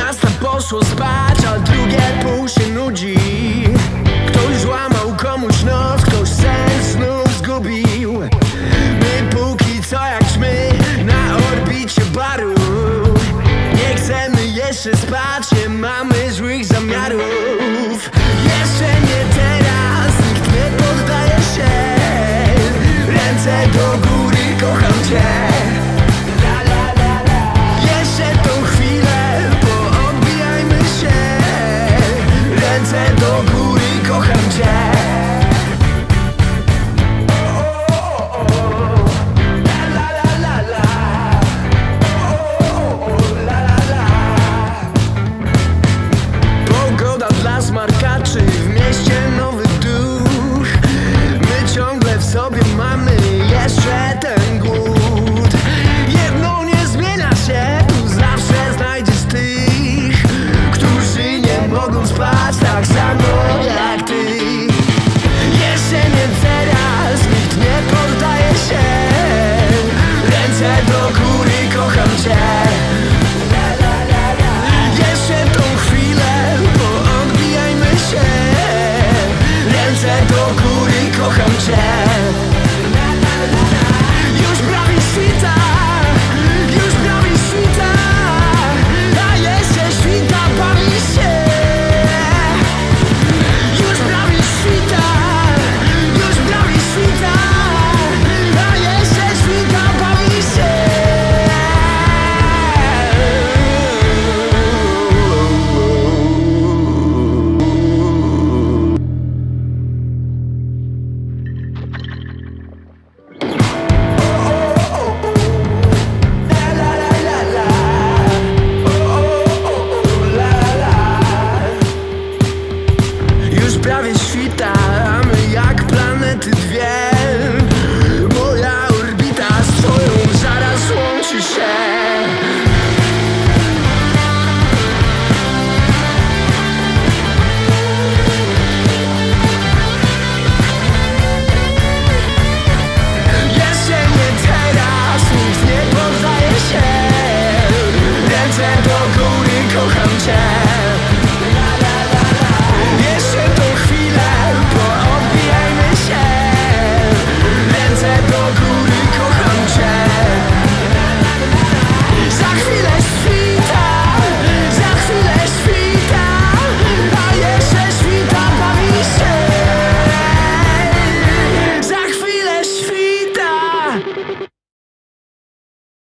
miasta poszło spać, a drugie pół się nudzi. Ktoś złamał komuś nos, ktoś sens znów zgubił. My póki co jak my na orbicie baru. Nie chcemy jeszcze spać, nie mamy do góry kocham cię. Yeah.